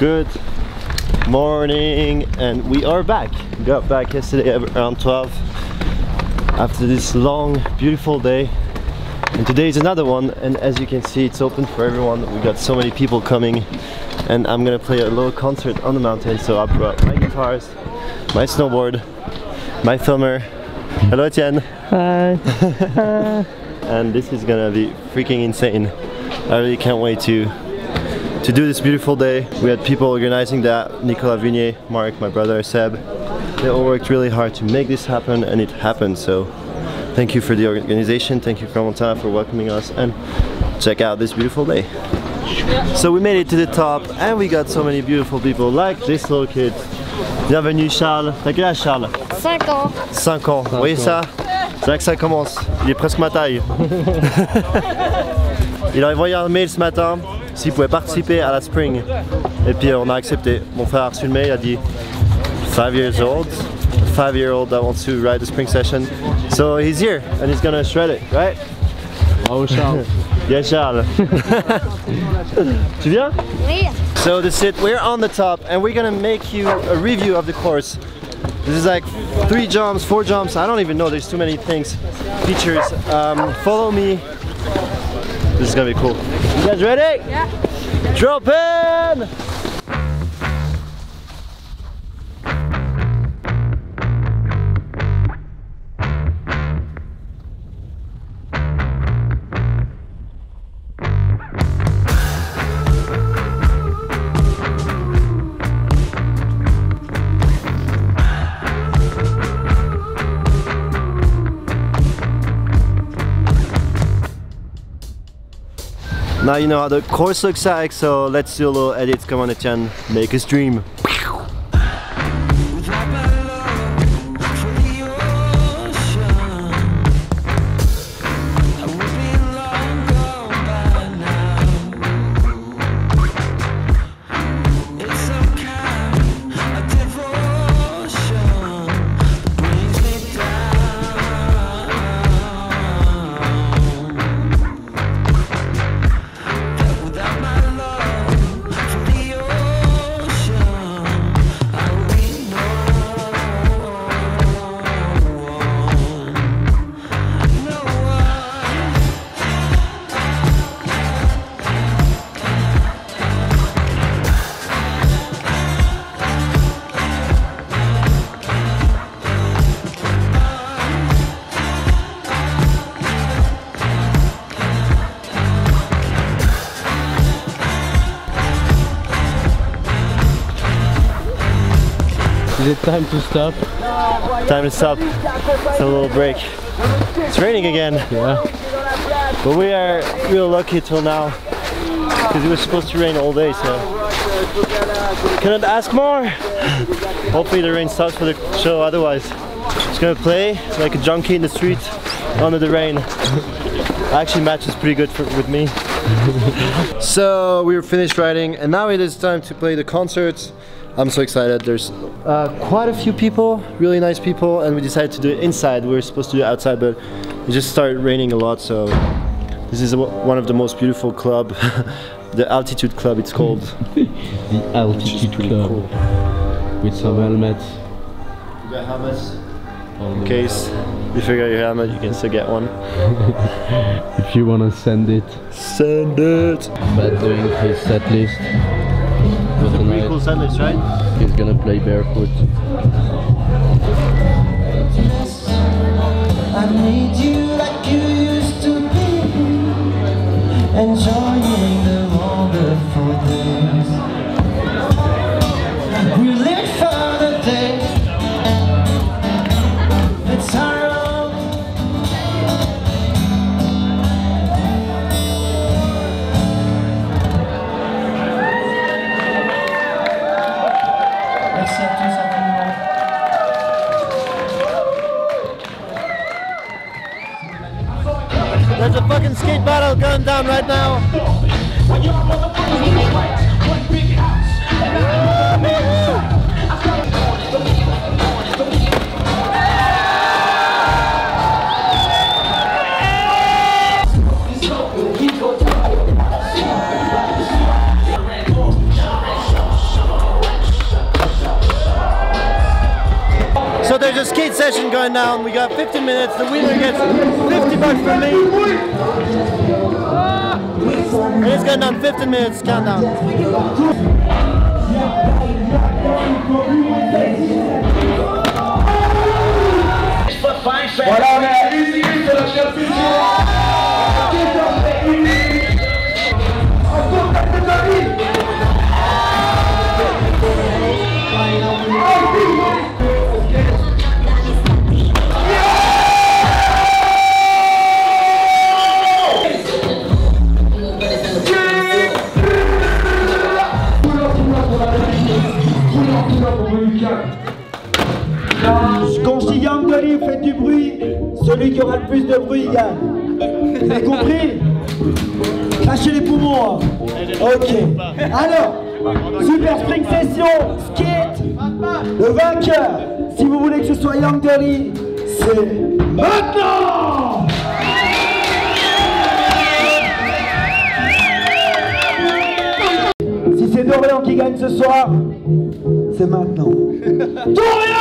Good morning, and we are back. Got back yesterday around 12 after this long, beautiful day. And today is another one, and as you can see, it's open for everyone. We got so many people coming, and I'm gonna play a little concert on the mountain. So I brought my guitars, my snowboard, my filmer. Hello, Etienne. Hi. and this is gonna be freaking insane. I really can't wait to to do this beautiful day. We had people organizing that, Nicolas Vignier, Mark, my brother, Seb. They all worked really hard to make this happen and it happened. So thank you for the organization, thank you Corentin for welcoming us and check out this beautiful day. So we made it to the top and we got so many beautiful people like this little kid. Bienvenue Charles. T'as quel âge Charles 5 ans. 5 ans. Vous voyez ça C'est là que ça commence. Il est presque ma taille. Il a envoyé un mail ce matin s'il pouvait participer à la spring. Et puis on a accepté. Mon frère a reçu le mail, il a dit 5 years old, 5 year old that wants to ride the spring session. So he's here and he's gonna shred it, right? Bravo Charles. Yeah, Charles. tu viens? Oui. So that's it, we're on the top and we're gonna make you a review of the course. This is like three jumps, four jumps, I don't even know, there's too many things, features. Um, follow me. This is gonna be cool. You guys ready? Yeah. Drop in! Now you know how the course looks like, so let's do a little edit. Come on, Etienne, make us dream. Time to stop? Time to stop. It's a little break. It's raining again, Yeah. but we are real lucky till now because it was supposed to rain all day, so couldn't ask more. Hopefully the rain stops for the show. Otherwise, just gonna play like a junkie in the street under the rain. Actually, matches pretty good for, with me. so we were finished riding, and now it is time to play the concerts. I'm so excited. There's uh, quite a few people, really nice people, and we decided to do it inside. We were supposed to do it outside, but it just started raining a lot. So this is one of the most beautiful club, the Altitude Club. It's called. The altitude club cool. with some helmets. You got helmets. In case you figure out your helmet, you can still get one. If you wanna send it. Send it. But doing his set list. For Pretty tonight, cool sandwich, right? he's gonna play barefoot. I need you like you used to be, enjoying right now. Going down. We got 15 minutes. The winner gets 50 bucks from me. And it's going down 15 minutes countdown. Celui qui aura le plus de bruit, gagne. Vous avez compris Lâchez les poumons. hein. Ok. Alors, Super Spring Session, skate. Le vainqueur, si vous voulez que ce soit Young Dolly, c'est maintenant Si c'est Dorian qui gagne ce soir, c'est maintenant. Dorian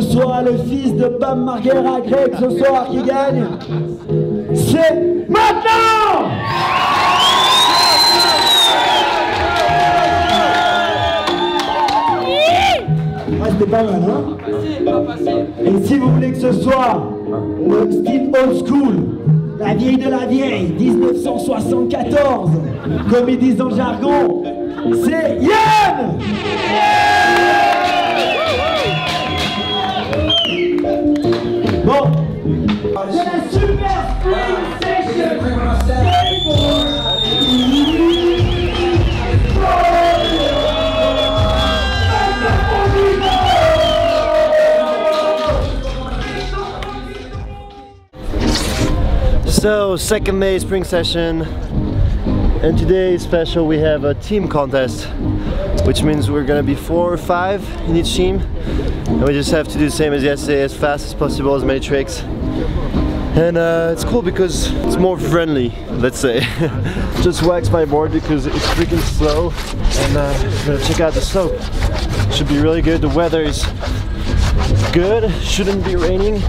ce soit le fils de Bam Marguerite Greg ce soir qui gagne, c'est maintenant! Ah, c'était pas mal, hein? Et si vous voulez que ce soit le style old school, la vieille de la vieille, 1974, comme ils disent dans le jargon, c'est Yann So, second May spring session. And today is special. We have a team contest, which means we're gonna be four or five in each team. And we just have to do the same as yesterday, as fast as possible, as many tricks. And uh, it's cool because it's more friendly, let's say. just wax my board because it's freaking slow. And uh, check out the slope. Should be really good. The weather is good. Shouldn't be raining.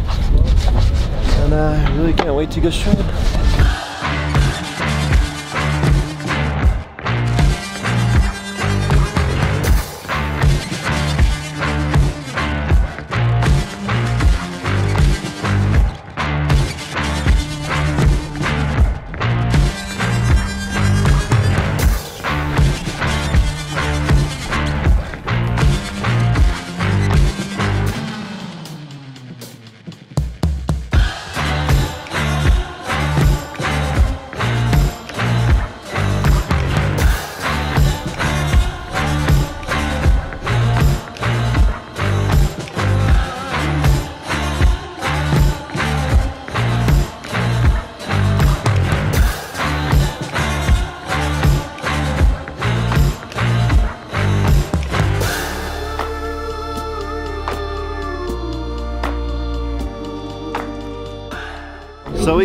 And uh, I really can't wait to go shred.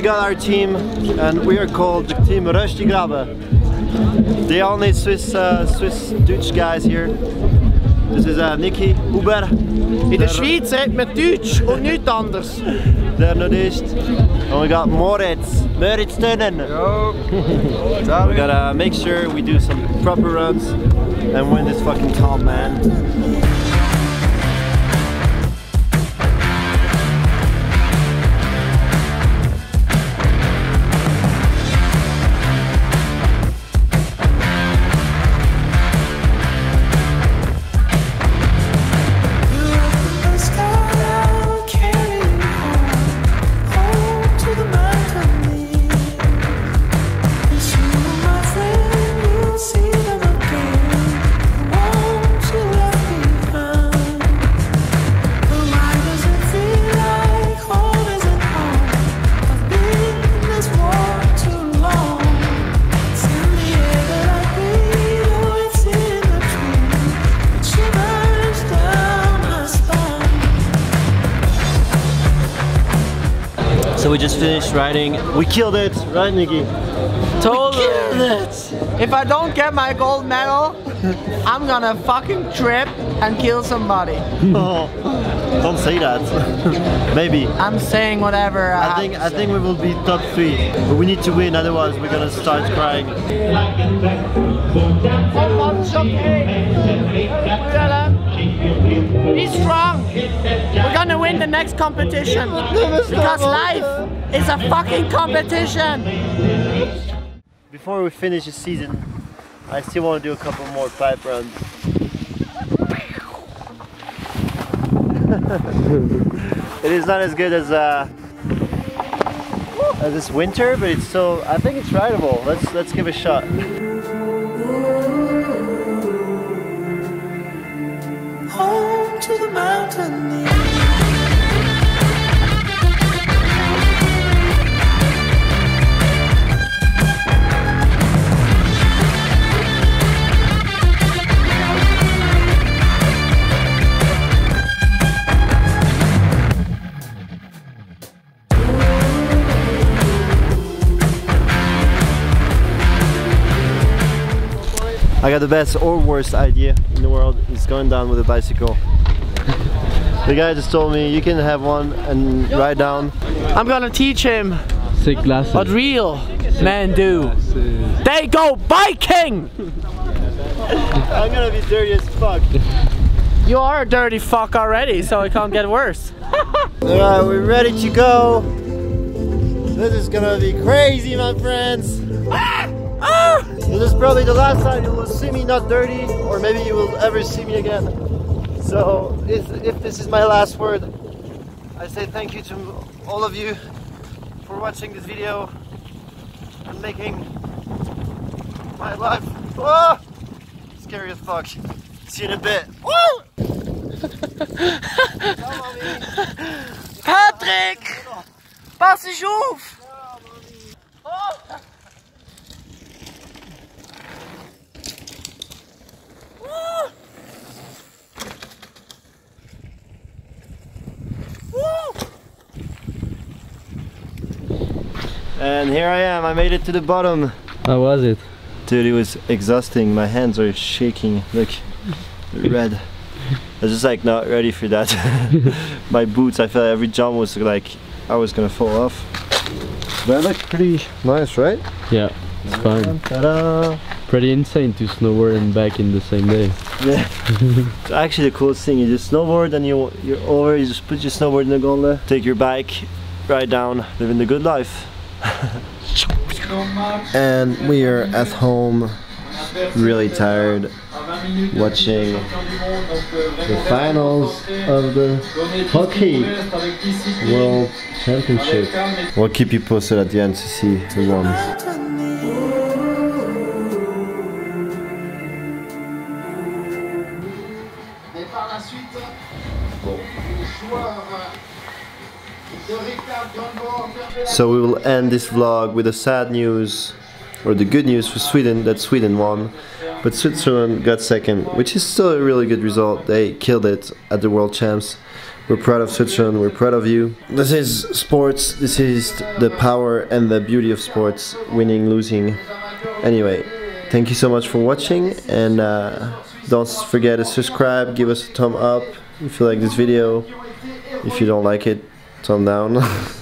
Got our team and we are called the team Röstigrabe. They all need Swiss, uh, Swiss Dutch guys here. This is uh, Nicky Huber, In der Schweiz redet man Deutsch und nichts anderes. der nudist. And we got Moritz, Moritz Thönen. we gotta make sure we do some proper runs and win this fucking comp, man. We riding. We killed it, right, Nikki? Totally. If I don't get my gold medal, I'm gonna fucking trip and kill somebody. Oh, don't say that. Maybe. I'm saying whatever. I think I think we will be top three, but we need to win. Otherwise, we're gonna start crying. Be strong. We're gonna win the next competition because life is a fucking competition. Before we finish the season, I still want to do a couple more pipe runs. it is not as good as uh, as this winter, but it's still. I think it's rideable. Let's let's give it a shot. The best or worst idea in the world. is going down with a bicycle. the guy just told me you can have one and ride down. I'm gonna teach him Sick glasses. what real men do. They go biking! I'm gonna be dirty as fuck. You are a dirty fuck already, so it can't get worse. Alright, we're ready to go. This is gonna be crazy, my friends. Ah! This is probably the last time you will see me not dirty, or maybe you will ever see me again. So, if, if this is my last word, I say thank you to all of you for watching this video and making my life oh, scary as fuck. See you in a bit. Woo! Patrick! Pass dich And here I am, I made it to the bottom. How was it? Dude, it was exhausting. My hands are shaking. Look, red. I was just like not ready for that. My boots, I felt every jump was like I was gonna fall off. That looked pretty nice, right? Yeah, it's fine. Ta-da! Pretty insane to snowboard and back in the same day. Yeah. it's actually the coolest thing. Is you just snowboard and you you're over. You just put your snowboard in the gondola, take your bike, ride down, living the good life. and we are at home, really tired, watching the finals of the hockey world championship. We'll keep you posted at the end to see who won. So we will end this vlog with the sad news, or the good news for Sweden, that Sweden won. But Switzerland got second, which is still a really good result. They killed it at the World Champs. We're proud of Switzerland, we're proud of you. This is sports, this is the power and the beauty of sports, winning, losing. Anyway, thank you so much for watching and uh, don't forget to subscribe, give us a thumb up if you like this video. If you don't like it, thumb down.